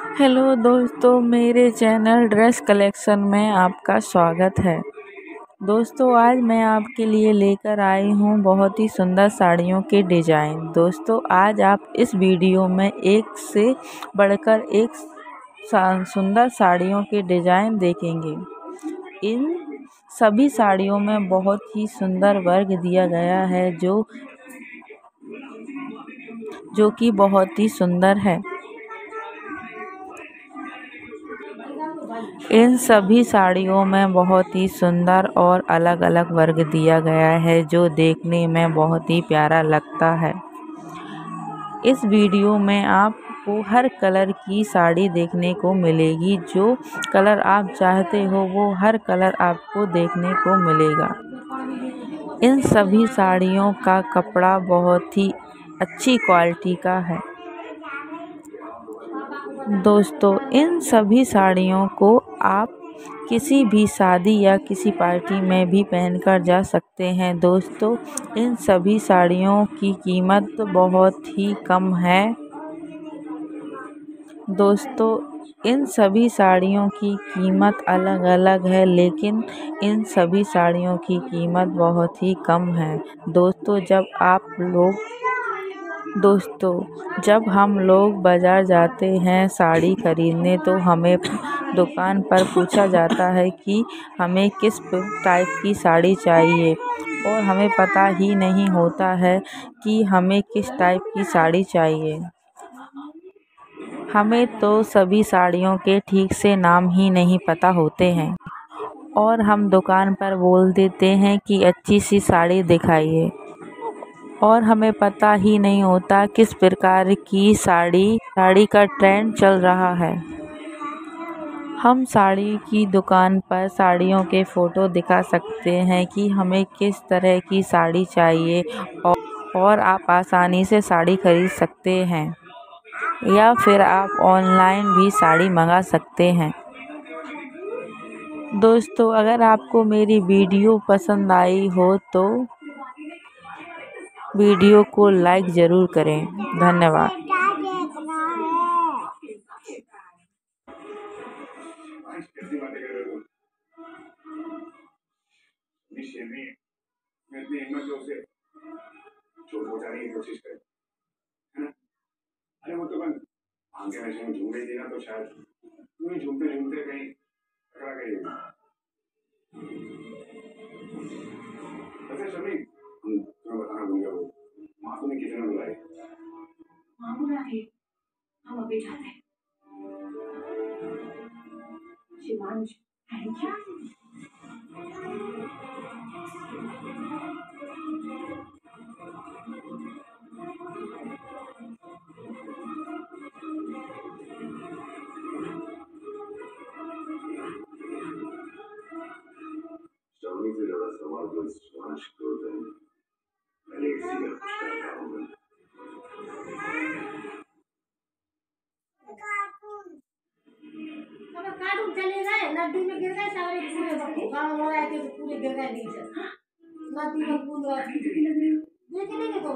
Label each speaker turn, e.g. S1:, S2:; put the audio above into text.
S1: Hello दोस्तों, मेरे channel dress collection में आपका स्वागत है। दोस्तों, आज मैं आपके लिए लेकर आई हूँ बहुत ही सुंदर साड़ियों के डिज़ाइन। दोस्तों, आज आप इस वीडियो में एक से बढ़कर एक सुंदर साड़ियों के डिज़ाइन देखेंगे। इन सभी साड़ियों में बहुत ही सुंदर वर्ग दिया गया है, जो जो कि बहुत ही सुंदर है। इन सभी साड़ियों में बहुत ही सुंदर और अलग अलग वर्ग दिया गया है, जो देखने में बहुत ही प्यारा लगता है। इस वीडियो में आपको हर कलर की साड़ी देखने को मिलेगी, जो कलर आप चाहते हो, वो हर कलर आपको देखने को मिलेगा। इन सभी साड़ियों का कपड़ा बहुत ही अच्छी क्वालिटी का है। दोस्तों, इन सभी साड़ियों को आप किसी भी शादी या किसी पार्टी में भी पहनकर जा सकते हैं। दोस्तों, इन सभी साड़ियों की कीमत बहुत ही कम है। दोस्तों, इन सभी साड़ियों की कीमत अलग अलग है, लेकिन इन सभी साड़ियों की कीमत बहुत ही कम है। दोस्तों, जब आप लोग दोस्तों, जब हम लोग बाज़ार जाते हैं साड़ी ख़रीदने तो हमें दुकान पर पूछा जाता है कि हमें किस टाइप की साड़ी चाहिए। और हमें पता ही नहीं होता है कि हमें किस टाइप की साड़ी चाहिए। हमें तो सभी साड़ियों के ठीक से नाम ही नहीं पता होते हैं। और हम दुकान पर बोल देते हैं कि अच्छी सी साड़ी दिखाइए। और हमें पता ही नहीं होता किस प्रकार की साड़ी साड़ी का ट्रेंड चल रहा है। हम साड़ी की दुकान पर साड़ियों के फ़ोटो दिखा सकते हैं कि हमें किस तरह की साड़ी चाहिए और, आप आसानी से साड़ी ख़रीद सकते हैं। या फिर आप ऑनलाइन भी साड़ी मंगा सकते हैं। दोस्तों अगर आपको मेरी वीडियो पसंद आई हो तो वीडियो को लाइक ज़रूर करें धन्यवाद अरे वो तो आगे नशे में झूम रही थी ना तो शायद झूमते झूमते कहीं पकड़ा गई अच्छा lunch. Thank you. Stammige der Wassermann des Strandstoßen. Alexia Stadtaugen. नदी में गिर गए सारे पूरे गाँव हो रहे थे पूरे गिर गए नीचे नदी में कूद रहे देख लेंगे तो